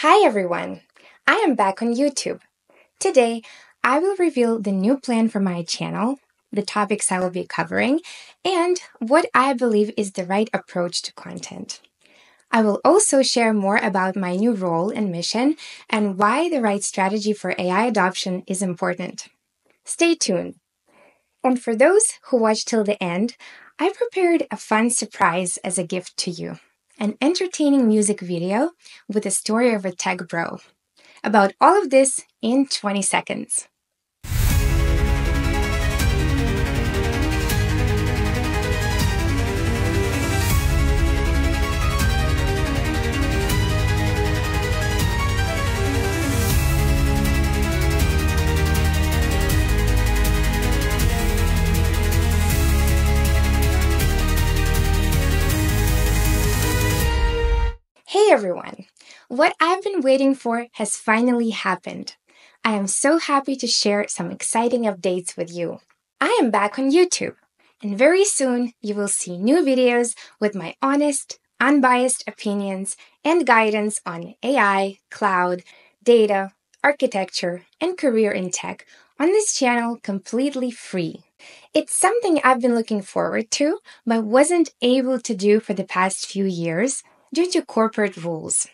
Hi everyone! I am back on YouTube. Today, I will reveal the new plan for my channel, the topics I will be covering, and what I believe is the right approach to content. I will also share more about my new role and mission and why the right strategy for AI adoption is important. Stay tuned. And for those who watch till the end, I prepared a fun surprise as a gift to you an entertaining music video with the story of a tech bro. About all of this in 20 seconds. Everyone! What I've been waiting for has finally happened. I am so happy to share some exciting updates with you. I am back on YouTube, and very soon you will see new videos with my honest, unbiased opinions and guidance on AI, cloud, data, architecture, and career in tech on this channel completely free. It's something I've been looking forward to, but wasn't able to do for the past few years due to corporate rules.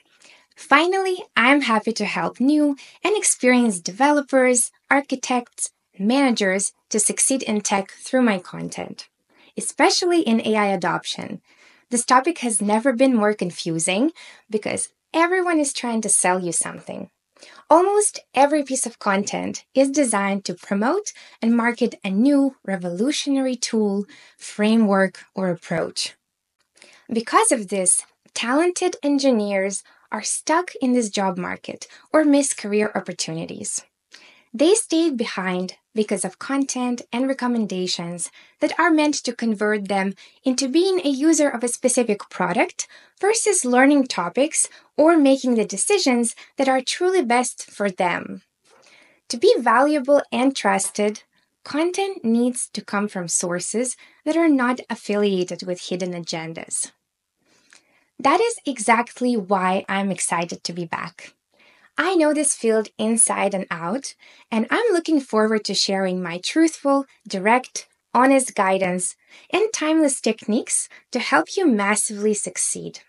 Finally, I'm happy to help new and experienced developers, architects, managers to succeed in tech through my content, especially in AI adoption. This topic has never been more confusing because everyone is trying to sell you something. Almost every piece of content is designed to promote and market a new revolutionary tool, framework, or approach. Because of this, talented engineers are stuck in this job market or miss career opportunities. They stayed behind because of content and recommendations that are meant to convert them into being a user of a specific product versus learning topics or making the decisions that are truly best for them. To be valuable and trusted, content needs to come from sources that are not affiliated with hidden agendas. That is exactly why I'm excited to be back. I know this field inside and out, and I'm looking forward to sharing my truthful, direct, honest guidance and timeless techniques to help you massively succeed.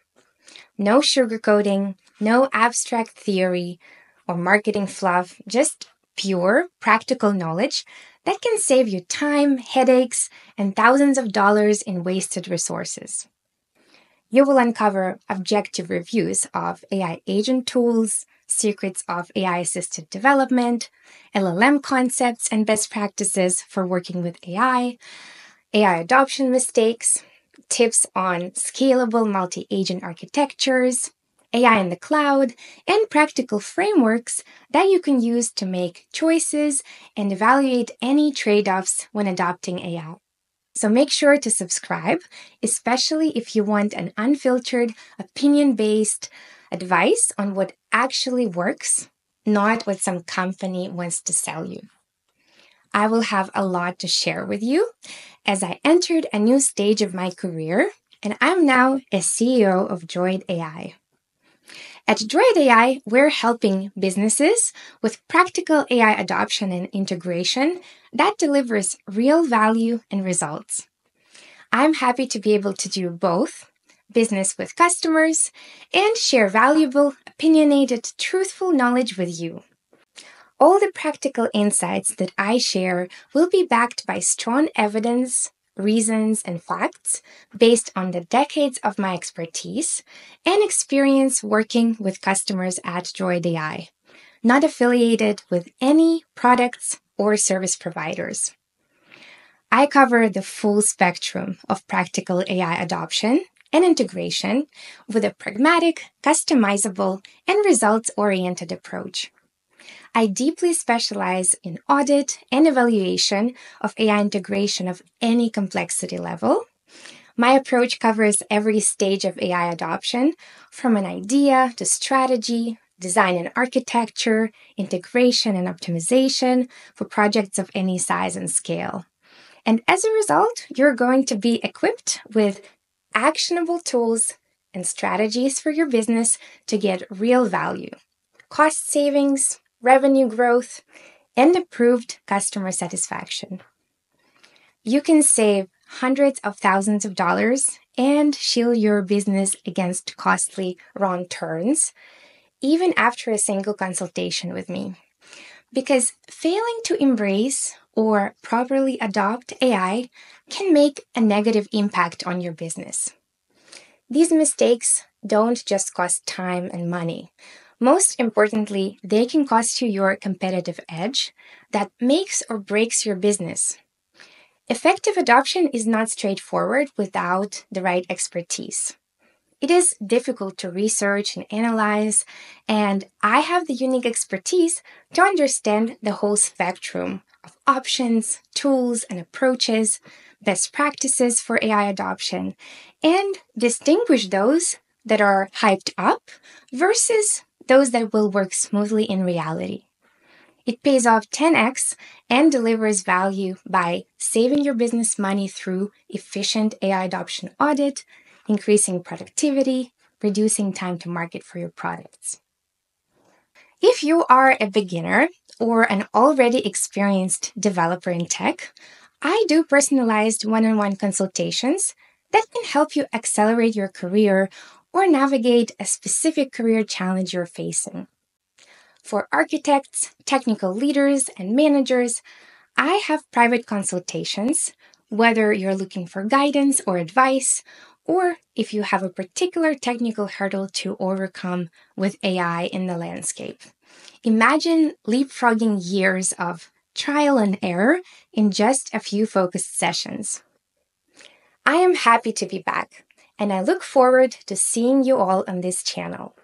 No sugarcoating, no abstract theory or marketing fluff, just pure, practical knowledge that can save you time, headaches, and thousands of dollars in wasted resources you will uncover objective reviews of AI agent tools, secrets of AI assisted development, LLM concepts and best practices for working with AI, AI adoption mistakes, tips on scalable multi agent architectures, AI in the cloud, and practical frameworks that you can use to make choices and evaluate any trade offs when adopting AI. So make sure to subscribe, especially if you want an unfiltered, opinion based advice on what actually works, not what some company wants to sell you. I will have a lot to share with you as I entered a new stage of my career, and I'm now a CEO of Droid AI. At Droid AI, we're helping businesses with practical AI adoption and integration that delivers real value and results. I'm happy to be able to do both business with customers and share valuable, opinionated, truthful knowledge with you. All the practical insights that I share will be backed by strong evidence, reasons, and facts based on the decades of my expertise and experience working with customers at Droid AI, not affiliated with any products or service providers. I cover the full spectrum of practical AI adoption and integration with a pragmatic, customizable, and results oriented approach. I deeply specialize in audit and evaluation of AI integration of any complexity level. My approach covers every stage of AI adoption, from an idea to strategy, design and architecture, integration and optimization for projects of any size and scale. And as a result, you're going to be equipped with actionable tools, and strategies for your business to get real value, cost savings, revenue growth, and improved customer satisfaction. You can save hundreds of thousands of dollars and shield your business against costly wrong turns, even after a single consultation with me. Because failing to embrace or properly adopt AI can make a negative impact on your business. These mistakes don't just cost time and money. Most importantly, they can cost you your competitive edge that makes or breaks your business. Effective adoption is not straightforward without the right expertise. It is difficult to research and analyze, and I have the unique expertise to understand the whole spectrum of options, tools, and approaches, best practices for AI adoption, and distinguish those that are hyped up versus those that will work smoothly in reality. It pays off 10x and delivers value by saving your business money through efficient AI adoption audit, increasing productivity, reducing time to market for your products. If you are a beginner or an already experienced developer in tech, I do personalized one on one consultations that can help you accelerate your career or navigate a specific career challenge you're facing. For architects, technical leaders, and managers, I have private consultations, whether you're looking for guidance or advice, or if you have a particular technical hurdle to overcome with AI in the landscape. Imagine leapfrogging years of trial and error in just a few focused sessions. I am happy to be back, and I look forward to seeing you all on this channel.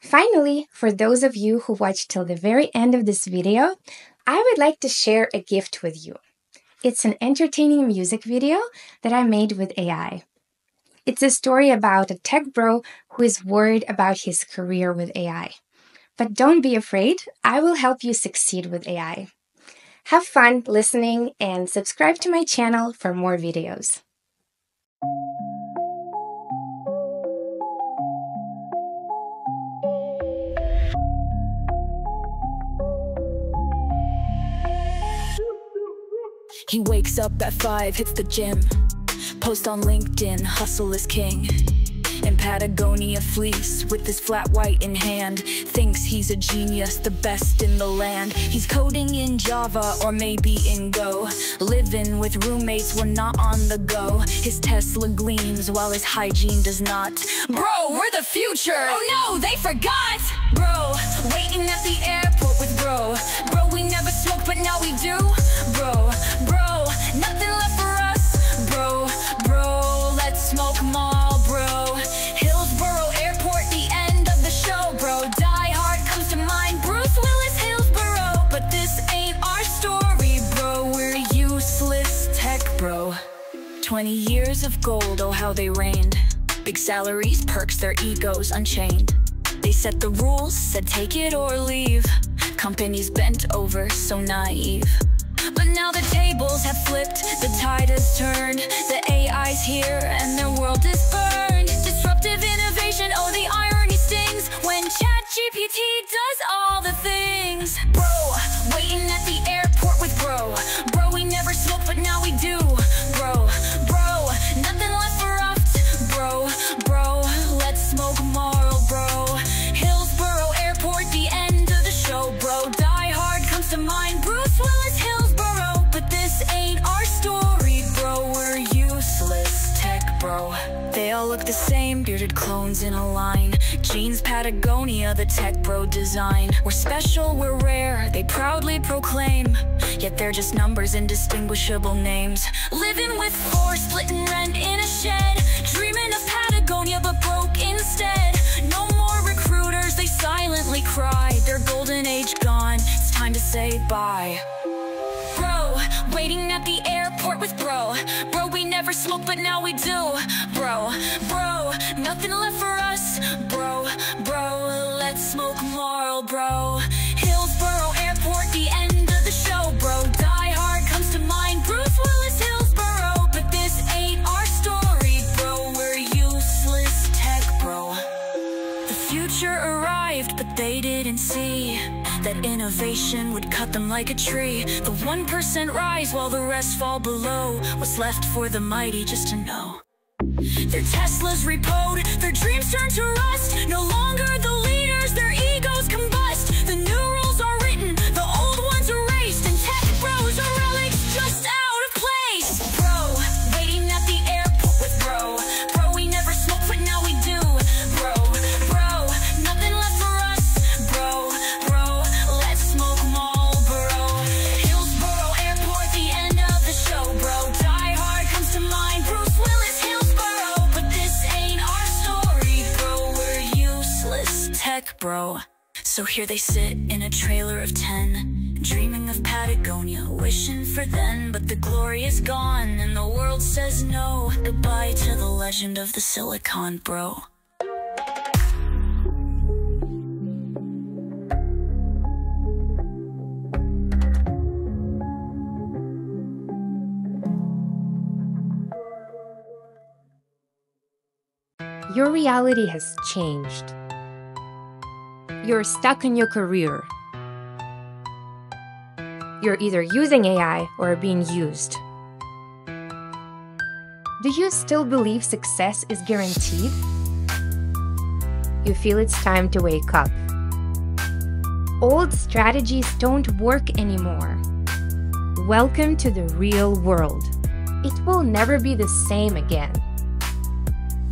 Finally, for those of you who watched till the very end of this video, I would like to share a gift with you. It's an entertaining music video that I made with AI. It's a story about a tech bro who is worried about his career with AI. But don't be afraid, I will help you succeed with AI. Have fun listening and subscribe to my channel for more videos. He wakes up at 5, hits the gym Post on LinkedIn, hustle is king. In Patagonia fleece with his flat white in hand. Thinks he's a genius, the best in the land. He's coding in Java or maybe in Go. Living with roommates, we're not on the go. His Tesla gleams while his hygiene does not. Bro, we're the future! Oh no, they forgot! Bro, waiting at the airport with bro. Bro, we never smoked but now we do. Bro, our story, bro We're useless tech, bro. 20 years of gold, oh how they reigned. Big salaries, perks, their egos unchained. They set the rules, said take it or leave. Companies bent over, so naive. But now the tables have flipped, the tide has turned. The AI's here and their world is burned. Disruptive innovation, oh the irony stings. When ChatGPT same, bearded clones in a line. Jeans Patagonia, the tech bro design. We're special, we're rare, they proudly proclaim. Yet they're just numbers, indistinguishable names. Living with four, splitting rent in a shed. Dreaming of Patagonia, but broke instead. No more recruiters, they silently cry. Their golden age gone, it's time to say bye. Bro, waiting at the airport with bro. Bro, we never smoked but now we do. Bro, would cut them like a tree. The 1% rise while the rest fall below. What's left for the mighty just to know? Their Teslas repoed, their dreams turned to rust. No longer the leaders, bro. So here they sit in a trailer of ten, dreaming of Patagonia, wishing for then, but the glory is gone, and the world says no. Goodbye to the legend of the Silicon Bro. Your reality has changed. You're stuck in your career. You're either using AI or being used. Do you still believe success is guaranteed? You feel it's time to wake up. Old strategies don't work anymore. Welcome to the real world. It will never be the same again.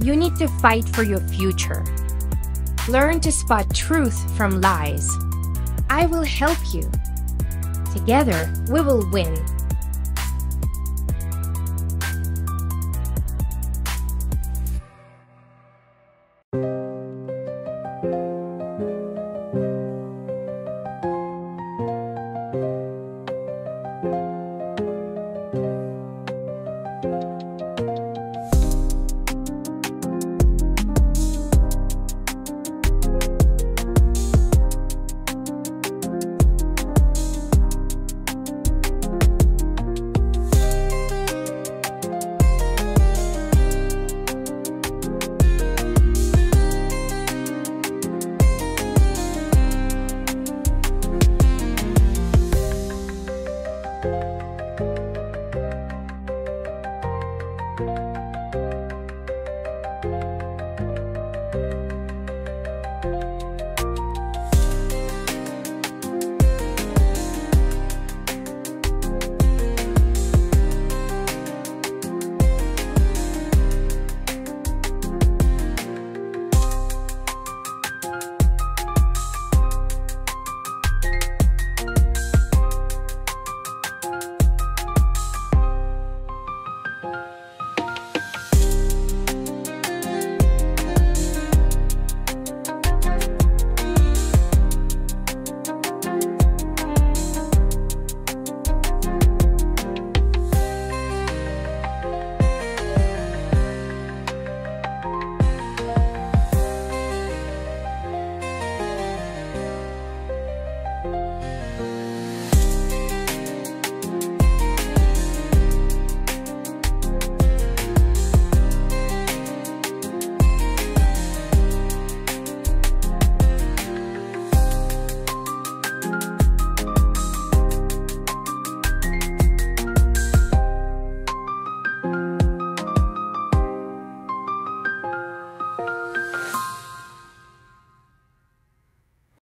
You need to fight for your future. Learn to spot truth from lies. I will help you. Together, we will win.